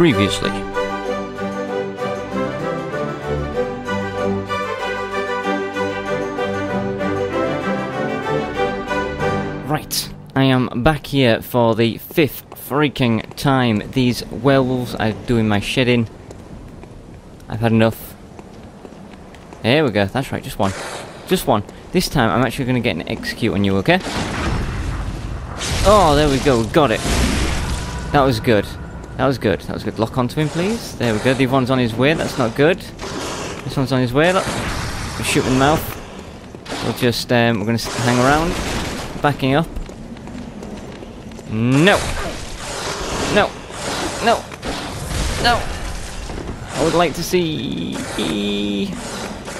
Previously. Right, I am back here for the fifth freaking time. These werewolves are doing my shedding. I've had enough. There we go, that's right, just one. Just one. This time I'm actually going to get an execute on you, okay? Oh, there we go, got it. That was good. That was good. That was good. Lock onto him, please. There we go. The other one's on his way. That's not good. This one's on his way. Look. Shoot in the mouth. We'll just, um, we're going to hang around. Backing up. No. No. No. No. I would like to see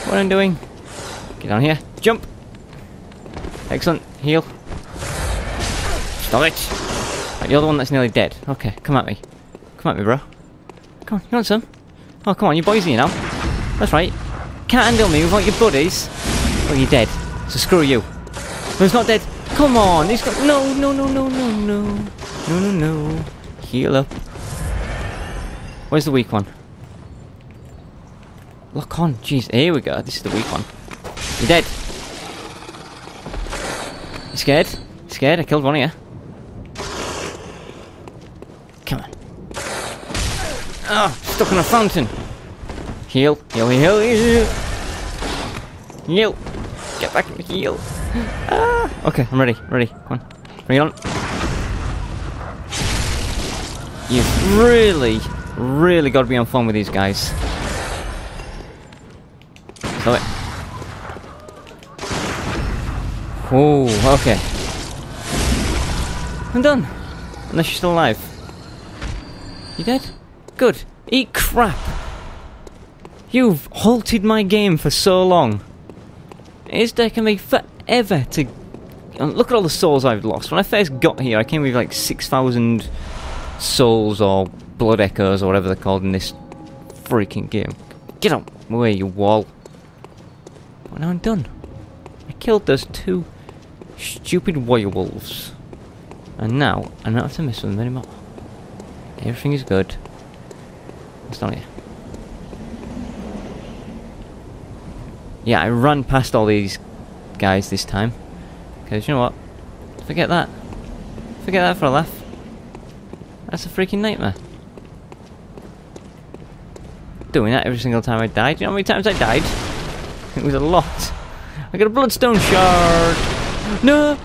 what I'm doing. Get on here. Jump. Excellent. Heal. Stop it. Right, the one that's nearly dead. Okay, come at me. Come at me, bro. Come on, you want some? Oh, come on, you boys here now. That's right. Can't handle me without your buddies. Well, oh, you're dead. So screw you. No, he's not dead. Come on, he's got... No, no, no, no, no, no. No, no, no. Heal up. Where's the weak one? Lock on. Jeez, here we go. This is the weak one. You're dead. You scared? You scared? I killed one of you. Come on. Ah, oh, stuck in a fountain. Heal, heal, heal, heal. Heal. Get back heal. Ah. Okay, I'm ready, ready. Come on. Bring on. You've really, really got to be on fun with these guys. Stop it. Oh, okay. I'm done. Unless you're still alive. You dead? Good. Eat crap. You've halted my game for so long. It's taken me forever to... Look at all the souls I've lost. When I first got here, I came with like 6,000 souls or blood echoes or whatever they're called in this freaking game. Get out away, you wall. Well, now I'm done. I killed those two stupid werewolves. And now, I don't have to with them anymore. Everything is good. Here. Yeah, I run past all these guys this time. Because you know what? Forget that. Forget that for a laugh. That's a freaking nightmare. Doing that every single time I died. You know how many times I died? It was a lot. I got a bloodstone shard. No!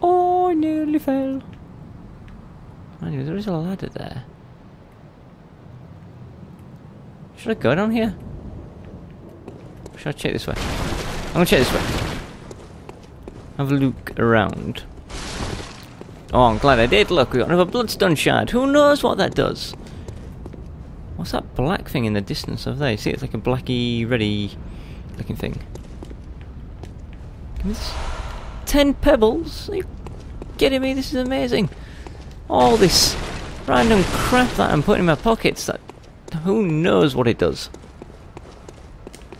Oh, I nearly fell. Anyway, there is a ladder there. Should I go down here? Should I check this way? I'm gonna check this way. Have a look around. Oh, I'm glad I did. Look, we got another bloodstone shard. Who knows what that does? What's that black thing in the distance over there? You see, it's like a blacky, ready looking thing. Ten pebbles? Are you kidding me? This is amazing. All this random crap that I'm putting in my pockets that who knows what it does.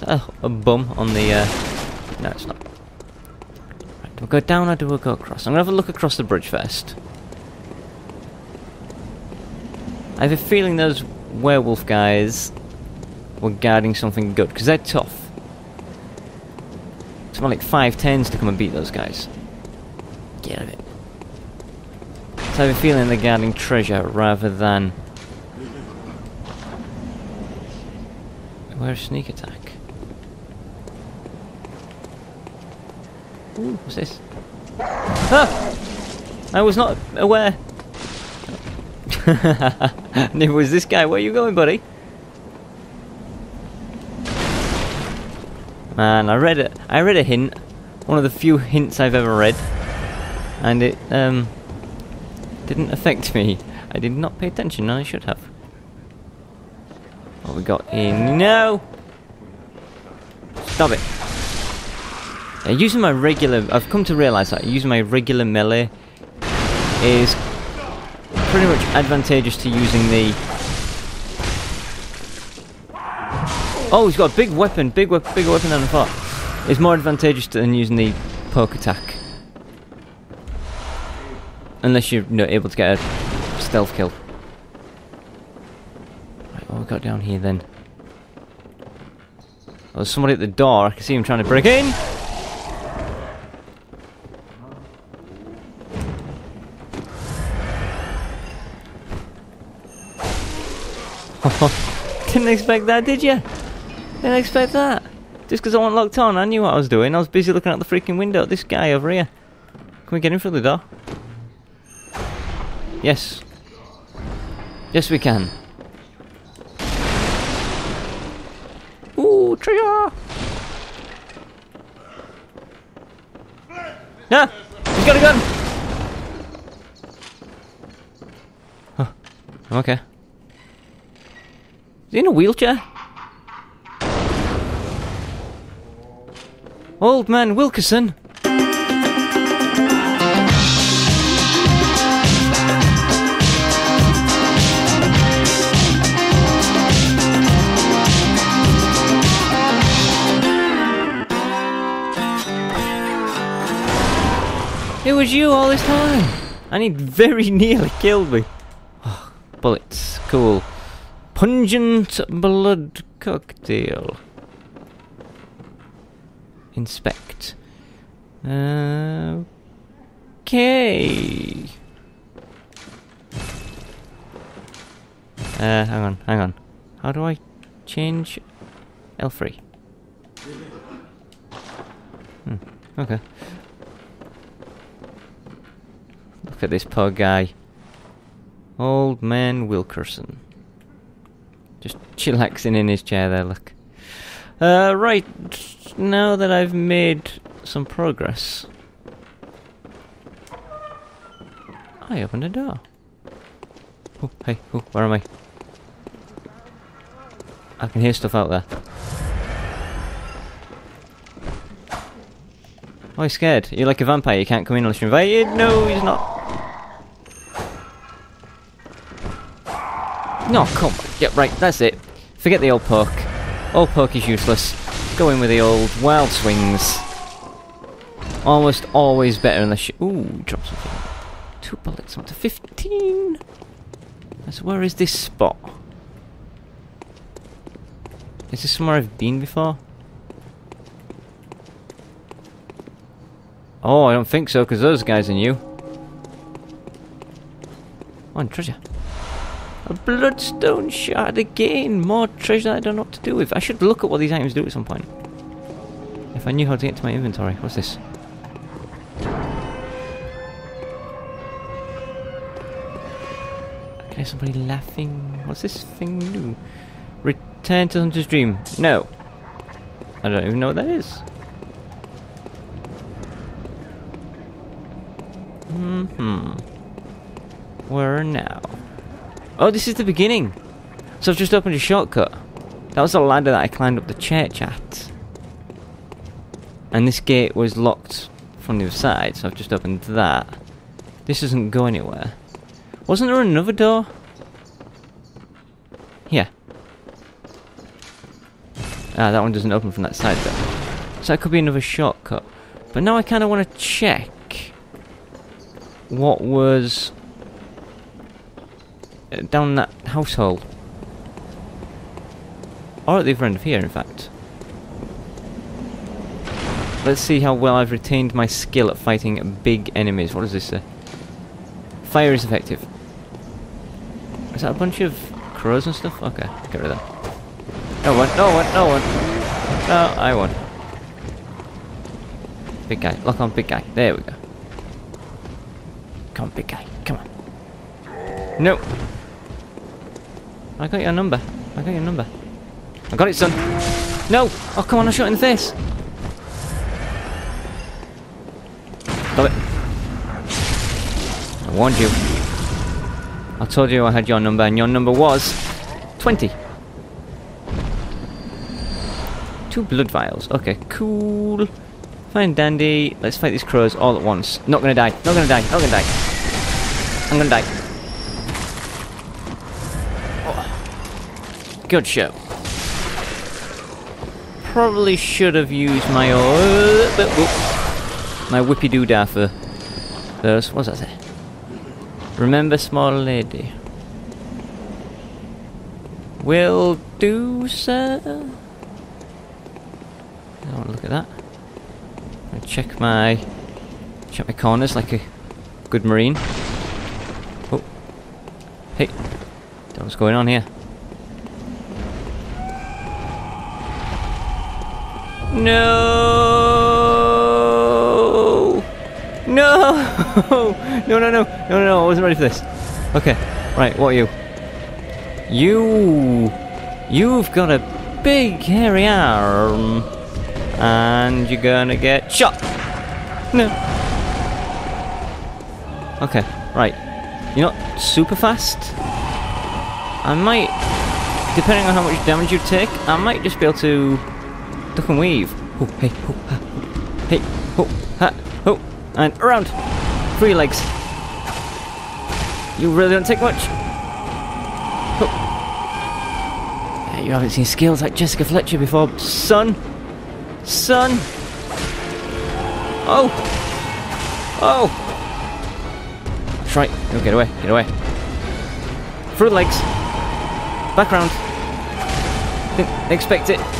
a bum on the uh no it's not. Right, do I go down or do I go across? I'm gonna have a look across the bridge first. I have a feeling those werewolf guys were guarding something good, because they're tough. It's more like five tens to come and beat those guys. Get out of it. So I have a feeling they're guarding treasure rather than... Where's sneak attack? Ooh, what's this? Ah! I was not aware. Neither was this guy. Where are you going, buddy? Man, I read it. I read a hint. One of the few hints I've ever read, and it um didn't affect me. I did not pay attention. and I should have. What we got in? No. Stop it. Using my regular, I've come to realise that using my regular melee is pretty much advantageous to using the... Oh, he's got a big weapon, big we bigger weapon than I thought. It's more advantageous than using the poke attack. Unless you're you know, able to get a stealth kill. Got down here then? Oh, there's somebody at the door. I can see him trying to break in. Didn't expect that, did you? Didn't expect that. Just because I wasn't locked on, I knew what I was doing. I was busy looking out the freaking window at this guy over here. Can we get in through the door? Yes. Yes, we can. Ooh, trigger! No! He's got a gun! Huh. I'm okay. Is he in a wheelchair? Old man Wilkerson! Was you all this time! And he very nearly killed me. Oh, bullets. Cool. Pungent blood cocktail. Inspect. Okay. Uh, hang on, hang on. How do I change L3? Hmm, okay. Look at this poor guy. Old man Wilkerson. Just chillaxing in his chair there, look. Uh, right, now that I've made some progress, I opened a door. Oh, hey, oh, where am I? I can hear stuff out there. Oh, he's scared. You're like a vampire, you can't come in unless you're invited. No, he's not. No, come on. Yep, right, that's it. Forget the old poke. Old poke is useless. Go in with the old wild swings. Almost always better unless you... Ooh, drop something. Two bullets, up to 15. So where is this spot? Is this somewhere I've been before? Oh, I don't think so, because those guys are new. Oh, and treasure. A bloodstone shard again! More treasure I don't know what to do with. I should look at what these items do at some point. If I knew how to get to my inventory. What's this? Hear somebody laughing. What's this thing do? Return to Hunter's Dream. No. I don't even know what that is. Mm hmm. Where now? Oh, this is the beginning. So I've just opened a shortcut. That was the ladder that I climbed up the church at. And this gate was locked from the other side, so I've just opened that. This doesn't go anywhere. Wasn't there another door? Yeah. Ah, that one doesn't open from that side though. So that could be another shortcut. But now I kind of want to check what was Uh, down that household. Or at the other end of here, in fact. Let's see how well I've retained my skill at fighting big enemies. What does this say? Fire is effective. Is that a bunch of crows and stuff? Okay, get rid of that. No one, no one, no one. No, I won. Big guy, lock on big guy. There we go. Come on, big guy, come on. No. I got your number. I got your number. I got it, son. No! Oh, come on, I shot in the face. Got it. I warned you. I told you I had your number, and your number was 20. Two blood vials. Okay, cool. Fine, dandy. Let's fight these crows all at once. Not gonna die. Not gonna die. Not gonna die. I'm gonna die. Good show. Probably should have used my uh, my whippy doo dah for those. What's that say? Remember, small lady. Will do, sir. Oh, look at that. I check my check my corners like a good marine. Oh, hey, what's going on here. No! No! no, no, no, no, no, no, I wasn't ready for this. Okay, right, what are you? You... You've got a big hairy arm. And you're gonna get shot! No. Okay, right. You're not super fast. I might, depending on how much damage you take, I might just be able to duck and weave. Oh, hey, oh, ha, hey, oh, ha, oh, and around. Three legs. You really don't take much. Oh. You haven't seen skills like Jessica Fletcher before, son. Son. Oh. Oh. That's right. No, get away. Get away. Through the legs. Back round. Didn't expect it.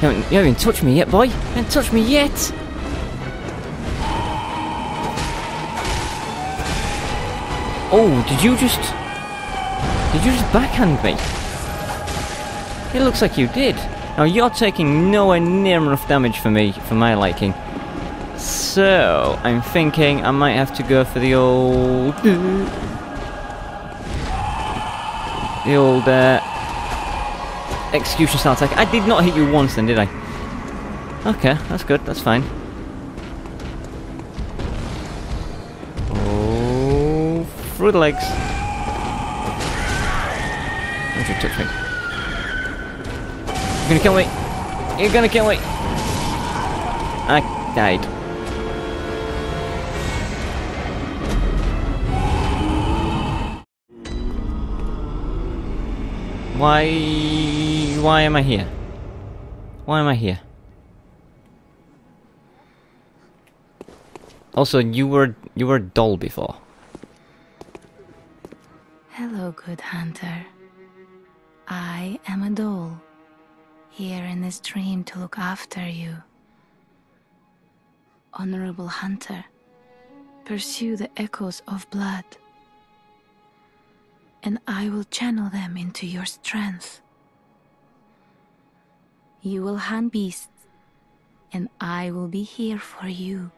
You haven't, you haven't touched me yet, boy. You haven't touched me yet. Oh, did you just... Did you just backhand me? It looks like you did. Now, you're taking nowhere near enough damage for me, for my liking. So, I'm thinking I might have to go for the old... The old, uh, execution style attack. I did not hit you once then, did I? Okay, that's good, that's fine. Oh, through the legs. Don't you touch me. You're gonna kill me. You're gonna kill me. I died. Why... Why am I here? Why am I here? Also, you were... You were a doll before. Hello, good hunter. I am a doll, here in this dream to look after you. Honorable hunter, pursue the echoes of blood, and I will channel them into your strength. You will hunt beasts, and I will be here for you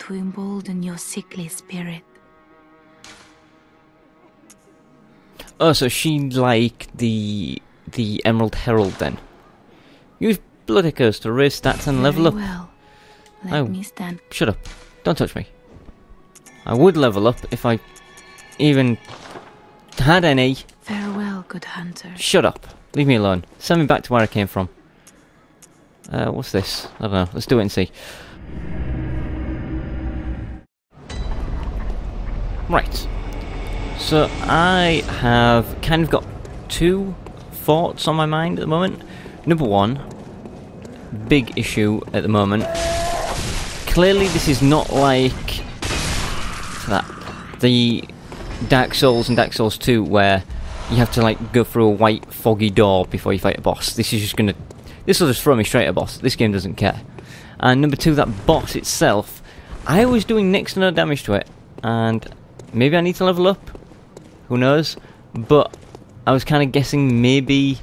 to embolden your sickly spirit. Oh, so she like the the Emerald Herald then. Use Blood Echoes to raise stats and level up. Well, let Oh. me stand. Shut up. Don't touch me. I would level up if I even had any. Farewell, good hunter. Shut up. Leave me alone. Send me back to where I came from. Uh, what's this? I don't know. Let's do it and see. Right. So I have kind of got two thoughts on my mind at the moment. Number one, big issue at the moment. Clearly, this is not like that the Dark Souls and Dark Souls 2 where you have to like go through a white foggy door before you fight a boss. This is just gonna this will just throw me straight at a boss. This game doesn't care. And number two, that boss itself, I was doing next to no damage to it, and maybe I need to level up. Who knows? But I was kind of guessing maybe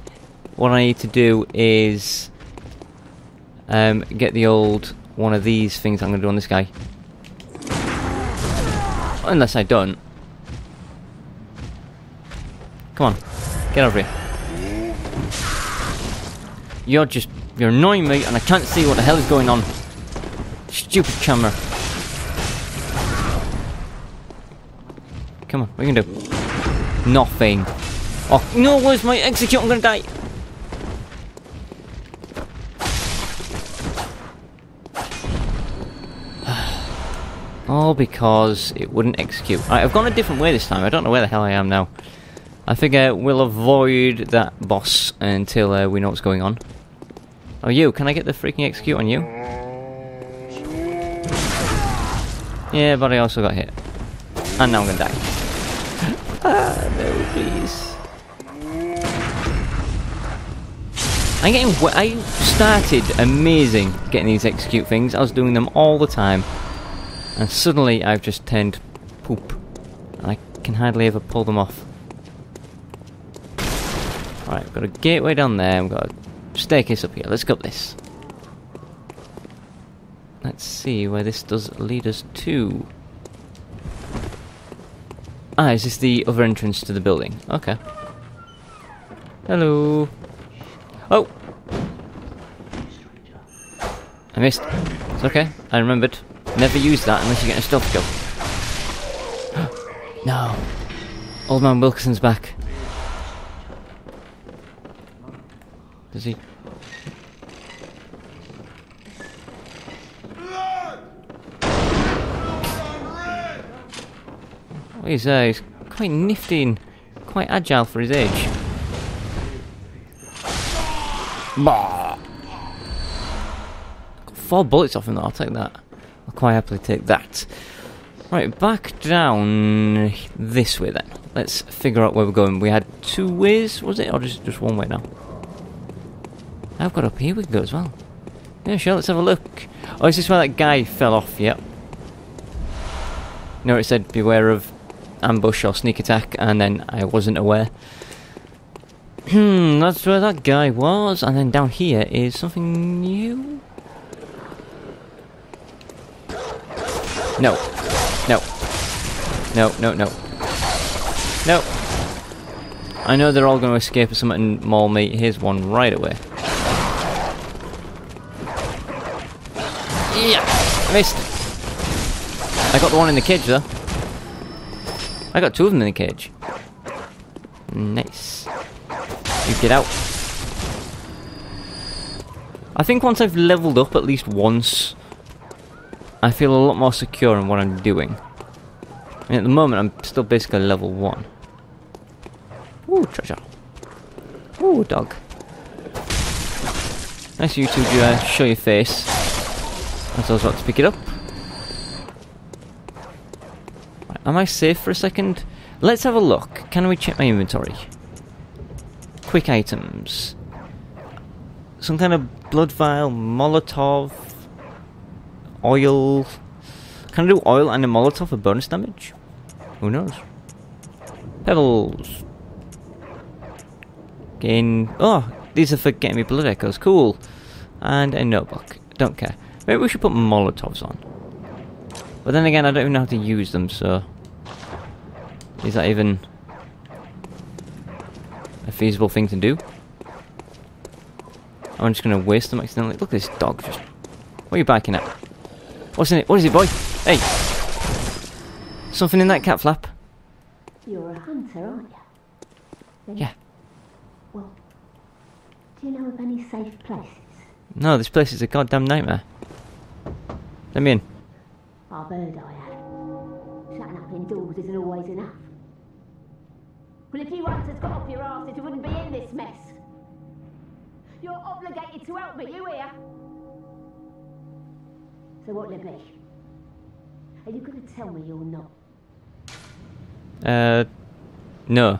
what I need to do is um, get the old one of these things I'm going to do on this guy. Unless I don't. Come on, get over here. You're just, you're annoying me and I can't see what the hell is going on. Stupid camera. Come on, what are you gonna do? Nothing. Oh, no, where's my execute? I'm gonna die. All because it wouldn't execute. Right, I've gone a different way this time. I don't know where the hell I am now. I figure we'll avoid that boss until uh, we know what's going on. Oh, you, can I get the freaking execute on you? Yeah, but I also got hit. And now I'm gonna die. ah, no, please. I'm getting. I started amazing getting these execute things. I was doing them all the time, and suddenly I've just turned poop, and I can hardly ever pull them off. Right, we've got a gateway down there. We've got a staircase up here. Let's go up this. Let's see where this does lead us to. Ah, is this the other entrance to the building? Okay. Hello. Oh! I missed. It's okay. I remembered. Never use that unless you get a stealth kill. no. Old man Wilkerson's back. Does he? Oh, he's, uh, he's quite nifty and quite agile for his age. Got four bullets off him though, I'll take that. I'll quite happily take that. Right, back down this way then. Let's figure out where we're going. We had two ways, was it? Or just, just one way now? I've got up here we can go as well. Yeah, sure, let's have a look. Oh, is this where that guy fell off? Yep. No, it said beware of ambush or sneak attack, and then I wasn't aware. Hmm, that's where that guy was, and then down here is something new? No. No. No, no, no. No. I know they're all going to escape or something and maul me. Here's one right away. Yeah! I missed. I got the one in the cage though. I got two of them in the cage. Nice. You get out. I think once I've leveled up at least once, I feel a lot more secure in what I'm doing. At the moment, I'm still basically level 1. Ooh, treasure. Ooh, dog. Nice you uh, show your face. As I was about to pick it up. Right, am I safe for a second? Let's have a look. Can we check my inventory? Quick items. Some kind of blood vial, Molotov, oil. Can I do oil and a Molotov for bonus damage? Who knows? Pebbles. Gain. Oh, these are for getting me blood echoes. Cool. And a notebook. Don't care. Maybe we should put Molotovs on. But then again, I don't even know how to use them, so. Is that even a feasible thing to do? I'm just gonna waste them accidentally. Look at this dog just. What are you barking at? What's in it? What is it, boy? Hey! Something in that cat flap? You're a hunter, aren't you? Then- Yeah. Well, do you know of any safe places? No, this place is a goddamn nightmare. Let me in. Our bird I have. Shutting up indoors isn't always enough. Well, if you hunters got off your asses, you wouldn't be in this mess. You're obligated to help me, you hear? So what'll it be? Are you going to tell me you're not? Uh, no.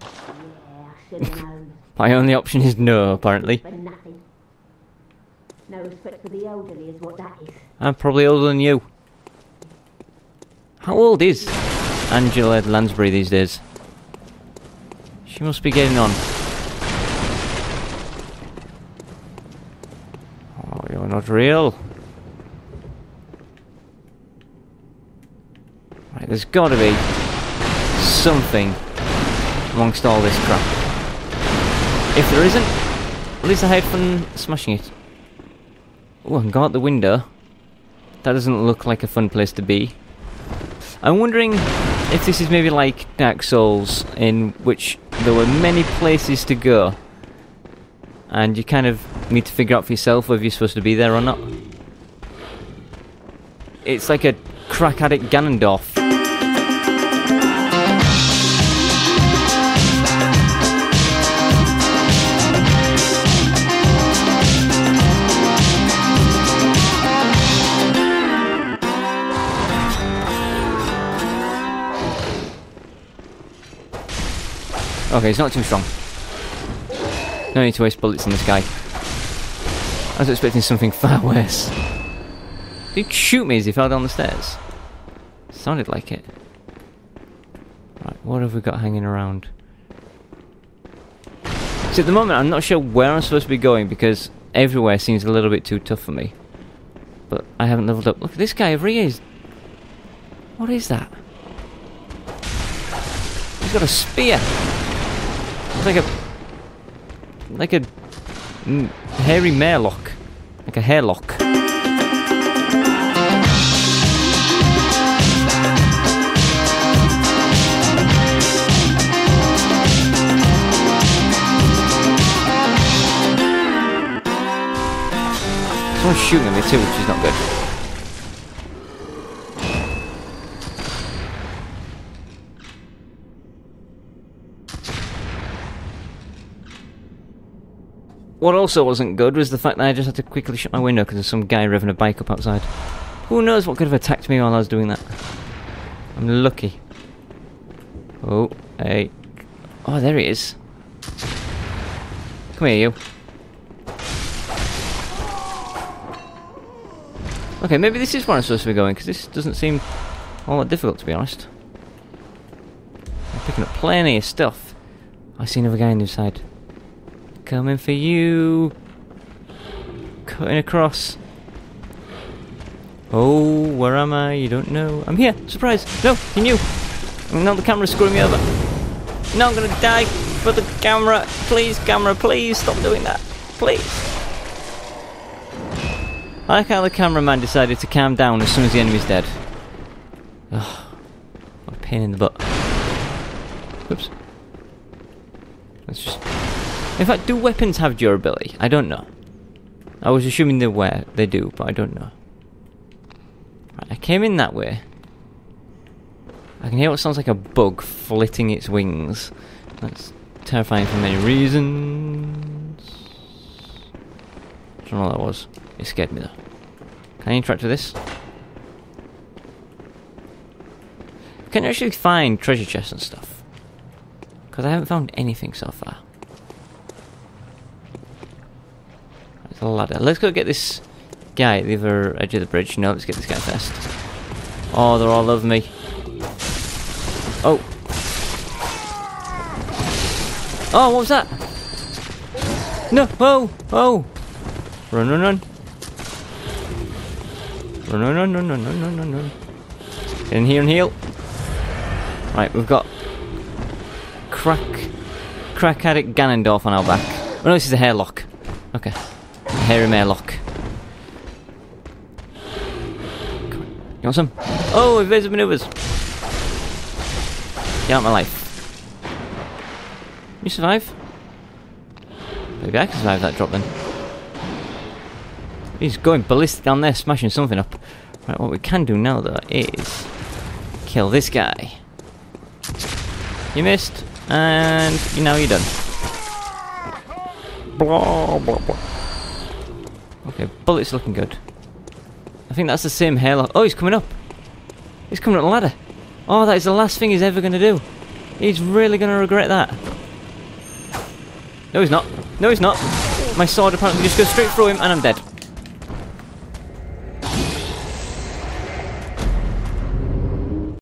Yeah, I should have known. My only option is no, apparently. No respect for the elderly is what that is. I'm probably older than you. How old is Angela Lansbury these days? She must be getting on. Oh, you're not real. Right, there's gotta be something amongst all this crap. If there isn't, at least I had fun smashing it. Oh, I go out the window. That doesn't look like a fun place to be. I'm wondering if this is maybe like Dark Souls, in which there were many places to go. And you kind of need to figure out for yourself whether you're supposed to be there or not. It's like a crack addict Ganondorf. Okay, it's not too strong. No need to waste bullets on this guy. I was expecting something far worse. Did he shoot me as he fell down the stairs? Sounded like it. Right, what have we got hanging around? See, at the moment, I'm not sure where I'm supposed to be going because everywhere seems a little bit too tough for me. But I haven't leveled up. Look at this guy over here. He's... What is that? He's got a spear. Like a... Like a... Hairy lock, Like a Hurloc. Someone's shooting at me too, which is not good. What also wasn't good was the fact that I just had to quickly shut my window because there's some guy revving a bike up outside. Who knows what could have attacked me while I was doing that. I'm lucky. Oh, hey. Oh, there he is. Come here, you. Okay, maybe this is where I'm supposed to be going, because this doesn't seem all that difficult, to be honest. I'm picking up plenty of stuff. I see another guy on the side. Coming for you. Cutting across. Oh, where am I? You don't know. I'm here. Surprise. No, he knew. Now the camera's screwing me over. No, I'm gonna die for the camera. Please, camera, please stop doing that. Please. I like how the cameraman decided to calm down as soon as the enemy's dead. Ugh. What a pain in the butt. Oops. Let's just... In fact, do weapons have durability? I don't know. I was assuming they were. They do, but I don't know. Right, I came in that way. I can hear what sounds like a bug flitting its wings. That's terrifying for many reasons. I don't know what that was. It scared me though. Can I interact with this? Can you actually find treasure chests and stuff? Because I haven't found anything so far. There's a ladder. Let's go get this guy at the other edge of the bridge. No, let's get this guy first. Oh, they're all over me. Oh. Oh, what was that? No! Oh! Oh! Run, run, run. Run, run, run, run, run, run, run, run. Get in here and heal. Right, we've got crack crack addict Ganondorf on our back. Oh no, this is a Hurloc. Okay. A hairy Hurloc. You want some? Oh, evasive maneuvers. Get out of my life. You survive? Maybe I can survive that drop then. He's going ballistic down there, smashing something up. Right, what we can do now, though, is kill this guy. You missed, and now you're done. Blah, blah, blah. Okay, bullet's looking good. I think that's the same hair. Oh, he's coming up. He's coming up the ladder. Oh, that is the last thing he's ever going to do. He's really going to regret that. No, he's not. No, he's not. My sword apparently just goes straight through him, and I'm dead.